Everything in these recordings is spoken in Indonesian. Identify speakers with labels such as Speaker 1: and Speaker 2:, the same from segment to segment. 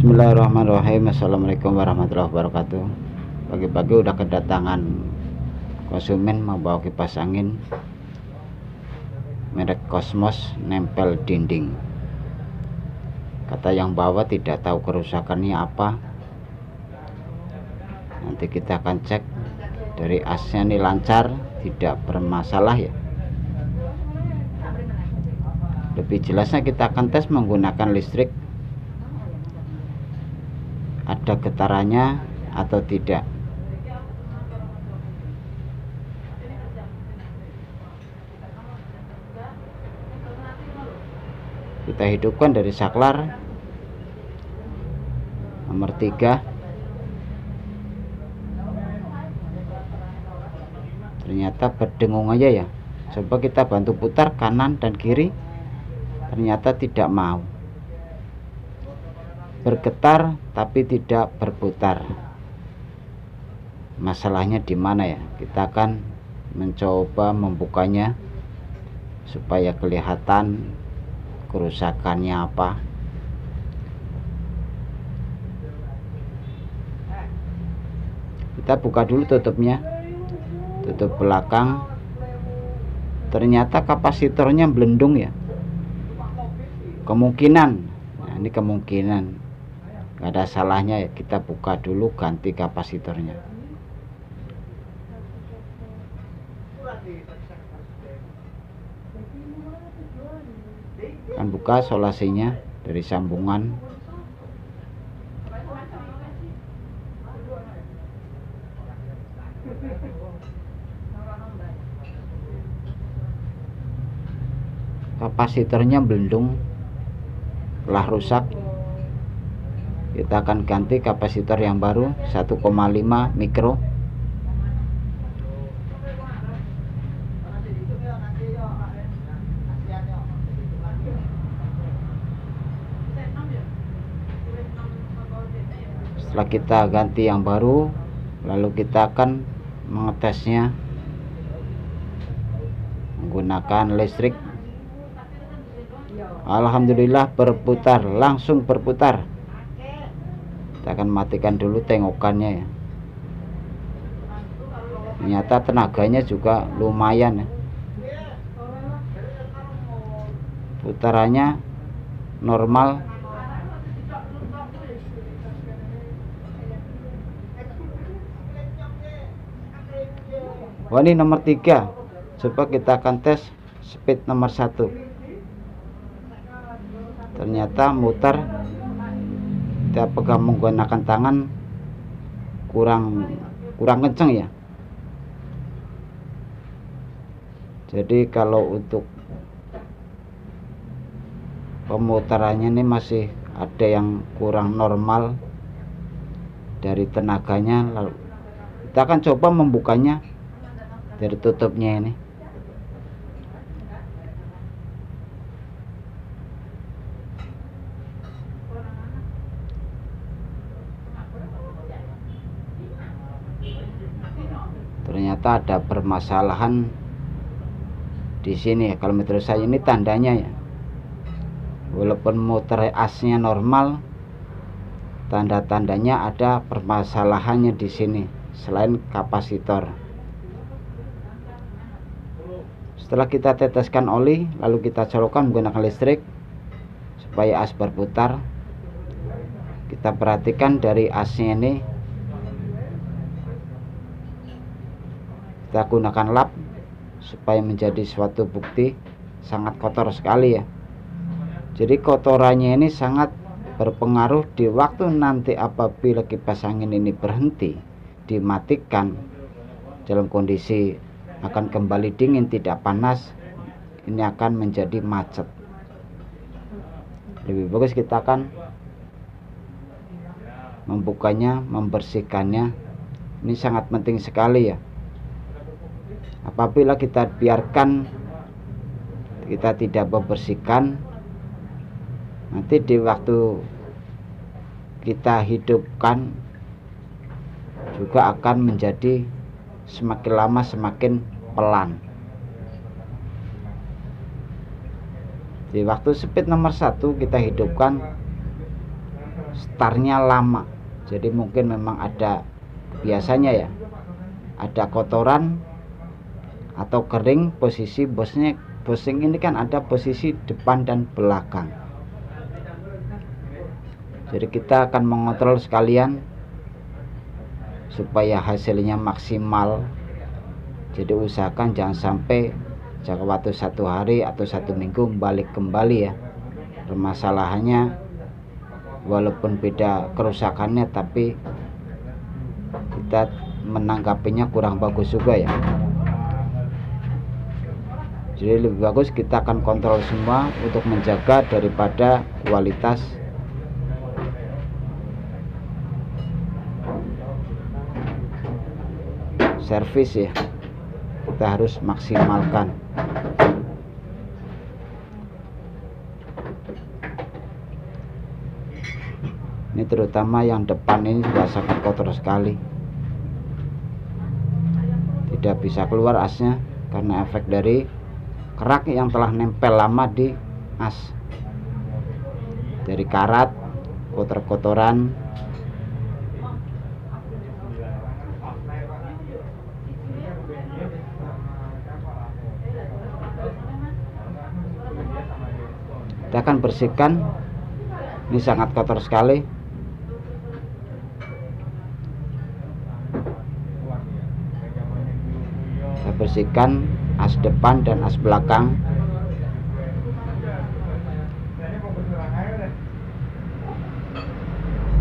Speaker 1: Bismillahirrahmanirrahim. Assalamualaikum warahmatullahi wabarakatuh. Pagi-pagi udah kedatangan konsumen membawa kipas angin. Merek Cosmos nempel dinding. Kata yang bawa tidak tahu kerusakannya apa. Nanti kita akan cek dari asnya ini lancar tidak bermasalah ya. Lebih jelasnya kita akan tes menggunakan listrik ada getarannya atau tidak? Kita hidupkan dari saklar. Nomor 3 ternyata berdengung aja ya. Coba kita bantu putar kanan dan kiri. Ternyata tidak mau bergetar tapi tidak berputar. Masalahnya di mana ya? Kita akan mencoba membukanya supaya kelihatan kerusakannya apa. Kita buka dulu tutupnya. Tutup belakang. Ternyata kapasitornya belendung ya. Kemungkinan. Nah, ini kemungkinan nggak ada salahnya ya kita buka dulu ganti kapasitornya. Akan buka solasinya dari sambungan. Kapasitornya belendung telah rusak kita akan ganti kapasitor yang baru 1,5 mikro. Setelah kita ganti yang baru lalu kita akan mengetesnya menggunakan listrik. Alhamdulillah berputar langsung berputar kita akan matikan dulu tengokannya ya. Ternyata tenaganya juga lumayan ya. Putarannya normal. Wah ini nomor tiga. Coba kita akan tes speed nomor satu. Ternyata muter kita pegang menggunakan tangan kurang kurang kenceng ya. Jadi kalau untuk pemutarannya ini masih ada yang kurang normal dari tenaganya. Lalu kita akan coba membukanya dari tutupnya ini ternyata ada permasalahan di sini. Ya kalau menurut saya ini tandanya ya. Walaupun motor asnya normal tanda-tandanya ada permasalahannya di sini selain kapasitor. Setelah kita teteskan oli lalu kita colokkan menggunakan listrik supaya as berputar kita perhatikan dari asnya ini kita gunakan lap supaya menjadi suatu bukti sangat kotor sekali ya. Jadi kotorannya ini sangat berpengaruh di waktu nanti apabila kipas angin ini berhenti dimatikan dalam kondisi akan kembali dingin tidak panas ini akan menjadi macet. Lebih bagus kita akan membukanya membersihkannya. Ini sangat penting sekali ya apabila kita biarkan kita tidak membersihkan nanti di waktu kita hidupkan juga akan menjadi semakin lama semakin pelan. Di waktu speed nomor satu kita hidupkan startnya lama. Jadi mungkin memang ada biasanya ya ada kotoran atau kering posisi bosnya bosing ini kan ada posisi depan dan belakang. Jadi kita akan mengontrol sekalian supaya hasilnya maksimal. Jadi usahakan jangan sampai jangka waktu satu hari atau satu minggu balik kembali ya. Permasalahannya walaupun beda kerusakannya tapi kita menanggapinya kurang bagus juga ya jadi lebih bagus kita akan kontrol semua untuk menjaga daripada kualitas. Servis ya kita harus maksimalkan. Ini terutama yang depan ini sudah sangat kotor sekali. Tidak bisa keluar asnya karena efek dari kerak yang telah nempel lama di as. Dari karat kotor-kotoran. Kita akan bersihkan. Ini sangat kotor sekali. Kita bersihkan as depan dan as belakang.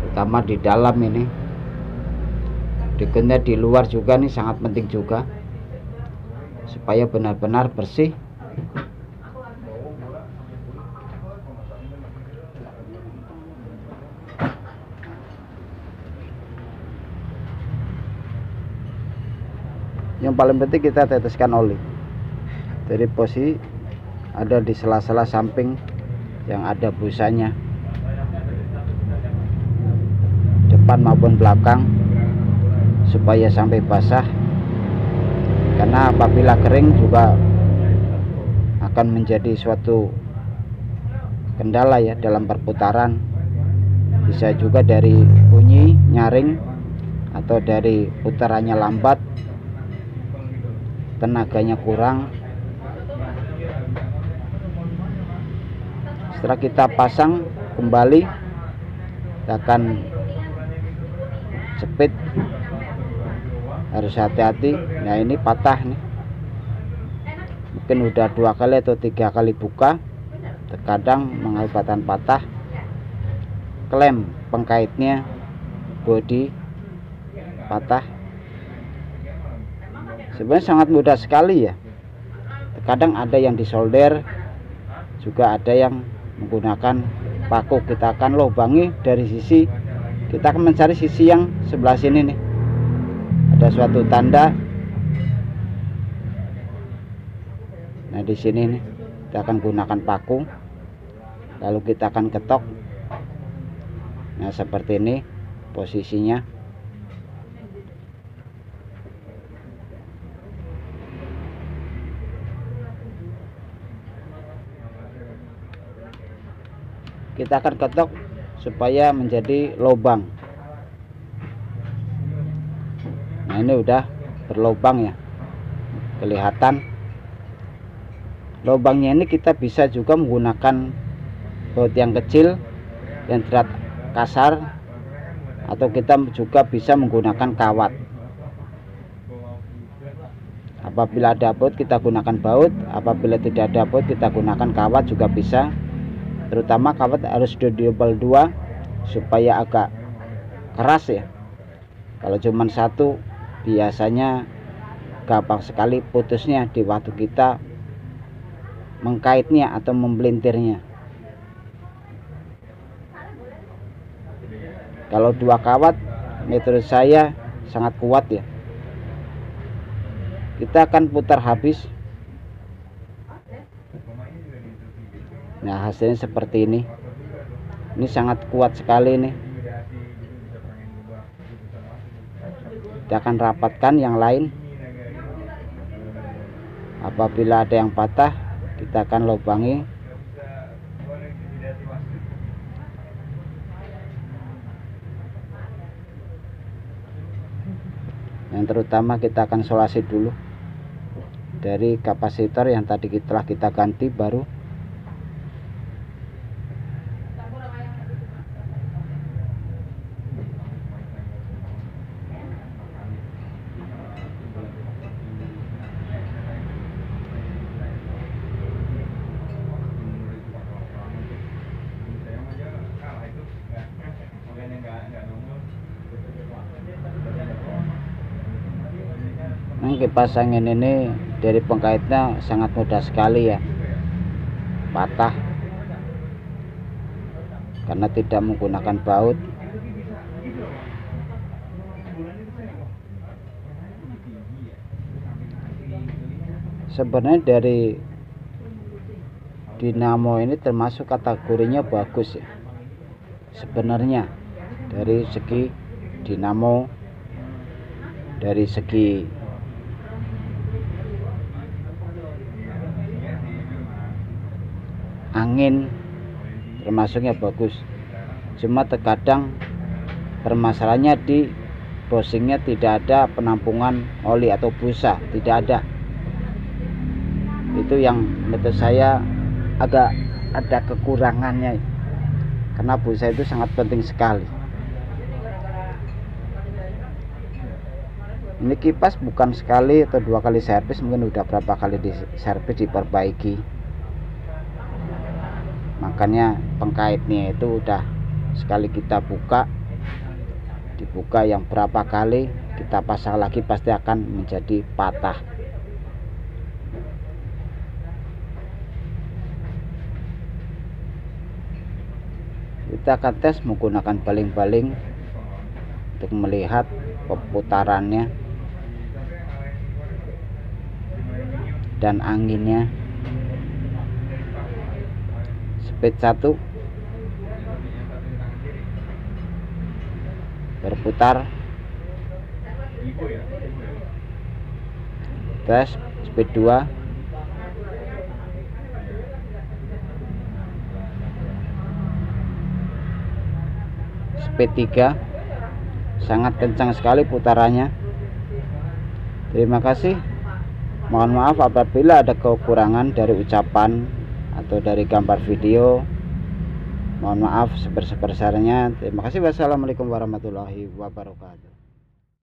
Speaker 1: Terutama di dalam ini. Berikutnya di luar juga nih sangat penting juga. Supaya benar-benar bersih. Yang paling penting kita teteskan oli jadi posisi ada di sela-sela samping yang ada busanya. Depan maupun belakang supaya sampai basah. Karena apabila kering juga akan menjadi suatu kendala ya dalam perputaran. Bisa juga dari bunyi nyaring atau dari putarannya lambat tenaganya kurang setelah kita pasang kembali kita akan jepit harus hati-hati. Nah ini patah nih. Mungkin udah dua kali atau tiga kali buka. Terkadang mengakibatkan patah. Klem pengkaitnya bodi patah. Sebenarnya sangat mudah sekali ya. Terkadang ada yang disolder juga ada yang menggunakan paku kita akan lubangi dari sisi kita akan mencari sisi yang sebelah sini nih. Ada suatu tanda. Nah di sini nih kita akan gunakan paku lalu kita akan ketok. Nah seperti ini posisinya kita akan ketok supaya menjadi lubang. Nah ini udah berlubang ya. Kelihatan. Lubangnya ini kita bisa juga menggunakan baut yang kecil yang tidak kasar atau kita juga bisa menggunakan kawat. Apabila ada baut kita gunakan baut. Apabila tidak ada baut kita gunakan kawat juga bisa terutama kawat harus double dua supaya agak keras ya. Kalau cuma satu biasanya gampang sekali putusnya di waktu kita mengkaitnya atau membelintirnya. Kalau dua kawat metode saya sangat kuat ya. Kita akan putar habis nah hasilnya seperti ini. Ini sangat kuat sekali nih. Kita akan rapatkan yang lain. Apabila ada yang patah kita akan lubangi. Yang terutama kita akan solasi dulu dari kapasitor yang tadi telah kita ganti baru. Kipas angin ini dari pengkaitnya sangat mudah sekali ya. Patah. Karena tidak menggunakan baut. Sebenarnya dari dinamo ini termasuk kategorinya bagus ya. Sebenarnya dari segi dinamo dari segi angin termasuknya bagus. Cuma terkadang permasalahannya di bosingnya tidak ada penampungan oli atau busa tidak ada. Itu yang menurut saya agak ada kekurangannya. Karena busa itu sangat penting sekali. Ini kipas bukan sekali atau dua kali servis mungkin udah berapa kali di servis diperbaiki makanya pengkaitnya itu udah sekali kita buka dibuka yang berapa kali kita pasang lagi pasti akan menjadi patah. Kita akan tes menggunakan baling-baling untuk melihat pemutarannya dan anginnya speed 1 berputar. Tes speed 2 speed 3 sangat kencang sekali putarannya. Terima kasih. Mohon maaf apabila ada kekurangan dari ucapan atau dari gambar video mohon maaf sebesar-besarnya terima kasih. Wassalamualaikum warahmatullahi wabarakatuh